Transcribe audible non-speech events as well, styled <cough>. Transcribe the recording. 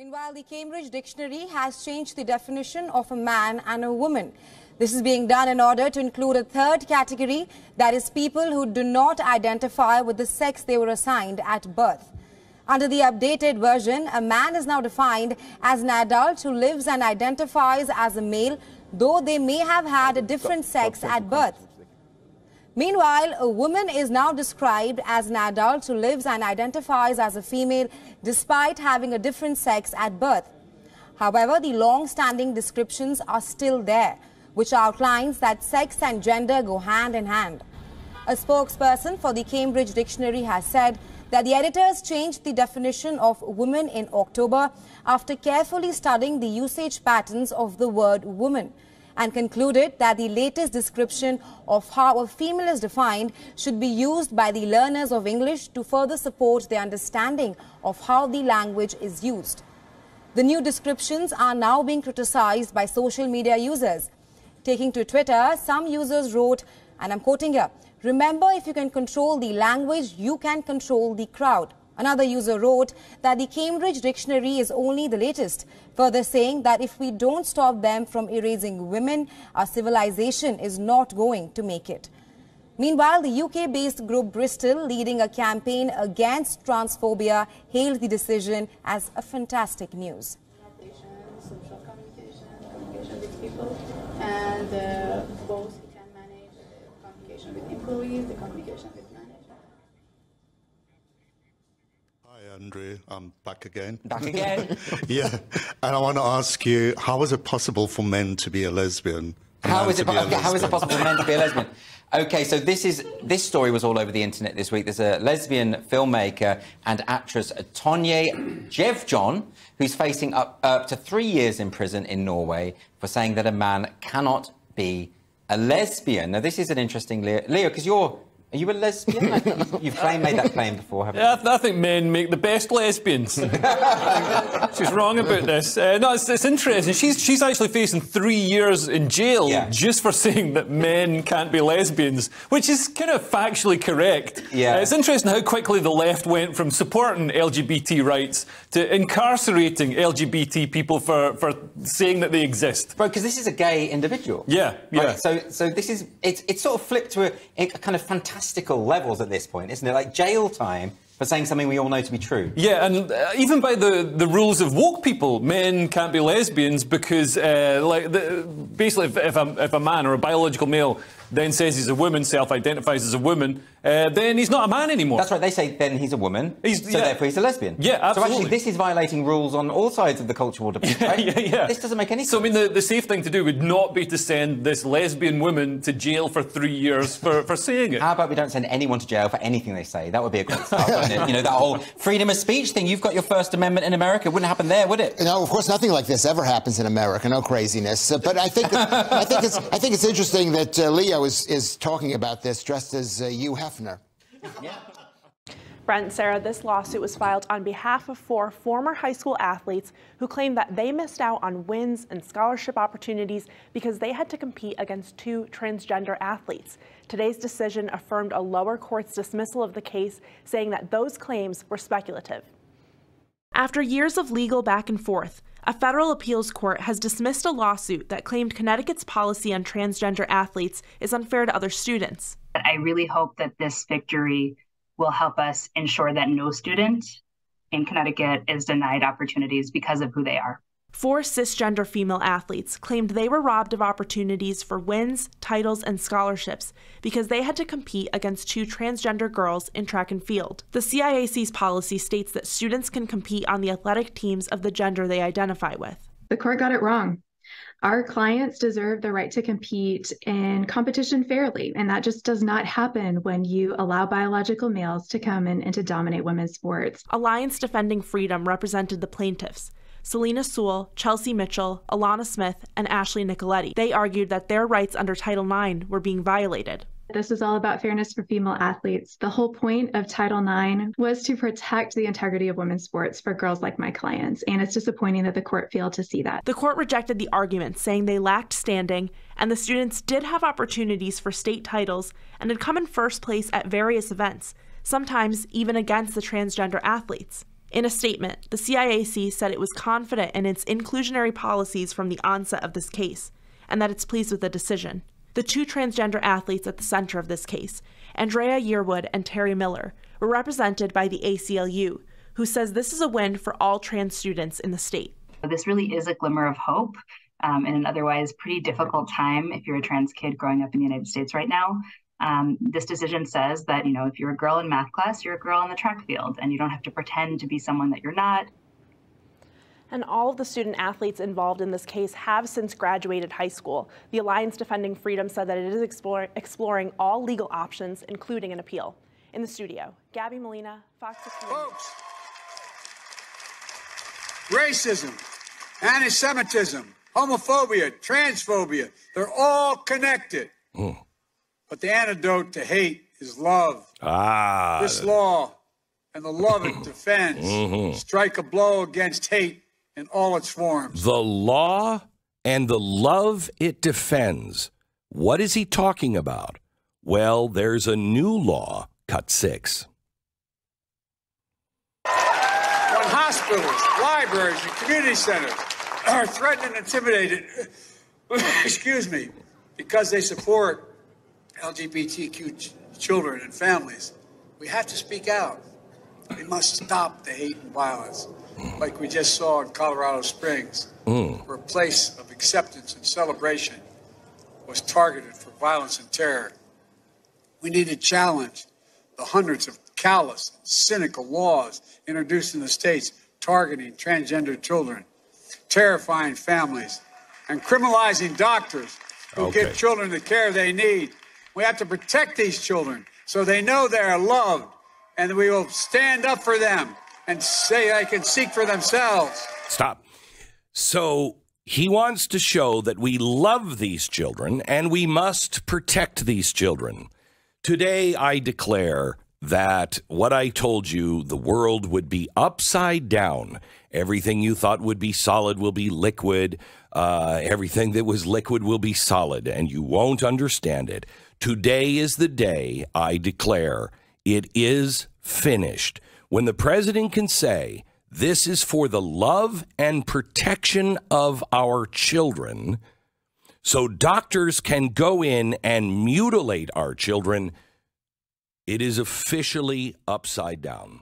Meanwhile, the Cambridge Dictionary has changed the definition of a man and a woman. This is being done in order to include a third category, that is people who do not identify with the sex they were assigned at birth. Under the updated version, a man is now defined as an adult who lives and identifies as a male, though they may have had a different sex at birth. Meanwhile, a woman is now described as an adult who lives and identifies as a female despite having a different sex at birth. However, the long-standing descriptions are still there, which outlines that sex and gender go hand in hand. A spokesperson for the Cambridge Dictionary has said that the editors changed the definition of woman in October after carefully studying the usage patterns of the word woman and concluded that the latest description of how a female is defined should be used by the learners of English to further support their understanding of how the language is used. The new descriptions are now being criticized by social media users. Taking to Twitter, some users wrote, and I'm quoting here, remember if you can control the language, you can control the crowd. Another user wrote that the Cambridge Dictionary is only the latest, further saying that if we don't stop them from erasing women, our civilization is not going to make it. Meanwhile, the UK-based group Bristol, leading a campaign against transphobia, hailed the decision as a fantastic news. And uh, both can manage communication with employees, the communication with Andrew. I'm back again. Back again? <laughs> yeah. And I want to ask you, how is it possible for men to be a lesbian? How is, it, okay, how is it possible for men to be a lesbian? Okay, so this is this story was all over the internet this week. There's a lesbian filmmaker and actress Tonje Gjevjon who's facing up, up to three years in prison in Norway for saying that a man cannot be a lesbian. Now, this is an interesting, Leo, because you're are you a lesbian? <laughs> You've claimed, made that claim before, haven't yeah, you? I, think men make the best lesbians. <laughs> she's wrong about this. Uh, no, it's, it's, interesting. She's, she's actually facing three years in jail yeah. just for saying that men can't be lesbians, which is kind of factually correct. Yeah. Uh, it's interesting how quickly the left went from supporting LGBT rights to incarcerating LGBT people for, for saying that they exist. Right, because this is a gay individual. Yeah, yeah. Right, so, so this is, it's, it's sort of flipped to a, a kind of fantastic fantastical levels at this point, isn't it? Like jail time for saying something we all know to be true. Yeah, and uh, even by the, the rules of woke people, men can't be lesbians because, uh, like, the, basically, if, if, a, if a man or a biological male then says he's a woman, self-identifies as a woman, uh, then he's not a man anymore. That's right. They say then he's a woman, he's, so yeah. therefore he's a lesbian. Yeah, absolutely. So actually, this is violating rules on all sides of the culture war debate, <laughs> right? yeah, yeah. This doesn't make any sense. So, I mean, the, the safe thing to do would not be to send this lesbian woman to jail for three years for, for saying it. How about we don't send anyone to jail for anything they say? That would be a great start, wouldn't it? You know, that whole freedom of speech thing. You've got your First Amendment in America. It wouldn't happen there, would it? No, of course, nothing like this ever happens in America. No craziness. Uh, but I think, I think, it's, I think it's interesting that uh, Leo is, is talking talking about this dressed as uh, Hugh Hefner. Yeah. Brent, Sarah, this lawsuit was filed on behalf of four former high school athletes who claimed that they missed out on wins and scholarship opportunities because they had to compete against two transgender athletes. Today's decision affirmed a lower court's dismissal of the case, saying that those claims were speculative. After years of legal back and forth, a federal appeals court has dismissed a lawsuit that claimed Connecticut's policy on transgender athletes is unfair to other students. I really hope that this victory will help us ensure that no student in Connecticut is denied opportunities because of who they are. Four cisgender female athletes claimed they were robbed of opportunities for wins, titles, and scholarships because they had to compete against two transgender girls in track and field. The CIAC's policy states that students can compete on the athletic teams of the gender they identify with. The court got it wrong. Our clients deserve the right to compete in competition fairly, and that just does not happen when you allow biological males to come in and to dominate women's sports. Alliance Defending Freedom represented the plaintiffs. Selina Soule, Chelsea Mitchell, Alanna Smith, and Ashley Nicoletti. They argued that their rights under Title IX were being violated. This is all about fairness for female athletes. The whole point of Title IX was to protect the integrity of women's sports for girls like my clients, and it's disappointing that the court failed to see that. The court rejected the argument, saying they lacked standing, and the students did have opportunities for state titles and had come in first place at various events, sometimes even against the transgender athletes. In a statement, the CIAC said it was confident in its inclusionary policies from the onset of this case and that it's pleased with the decision. The two transgender athletes at the center of this case, Andraya Yearwood and Terry Miller, were represented by the ACLU, who says this is a win for all trans students in the state. This really is a glimmer of hope um, in an otherwise pretty difficult time if you're a trans kid growing up in the United States right now. Um, this decision says that, you know, if you're a girl in math class, you're a girl in the track field, and you don't have to pretend to be someone that you're not. And all of the student athletes involved in this case have since graduated high school. The Alliance Defending Freedom said that it is explore, exploring all legal options, including an appeal. In the studio, Gabby Molina, Fox 6 Folks, racism, anti Semitism, homophobia, transphobia, they're all connected. Mm. But the antidote to hate is love. Ah. This law and the love it <coughs> defends Mhm. strike a blow against hate in all its forms. The law and the love it defends. What is he talking about? Well, there's a new law, cut six. When hospitals, libraries, and community centers are threatened and intimidated, <coughs> excuse me, because they support LGBTQ ch- children and families, we have to speak out. We must stop the hate and violence, like we just saw in Colorado Springs, Mm. where a place of acceptance and celebration was targeted for violence and terror. We need to challenge the hundreds of callous, cynical laws introduced in the states targeting transgender children, terrifying families, and criminalizing doctors who Okay. give children the care they need. We have to protect these children so they know they are loved, and we will stand up for them and say I can seek for themselves. Stop. So he wants to show that we love these children and we must protect these children. Today, I declare that what I told you, the world would be upside down. Everything you thought would be solid will be liquid. Uh, everything that was liquid will be solid, and you won't understand it. Today is the day I declare it is finished. When the president can say, this is for the love and protection of our children, so doctors can go in and mutilate our children, it is officially upside down.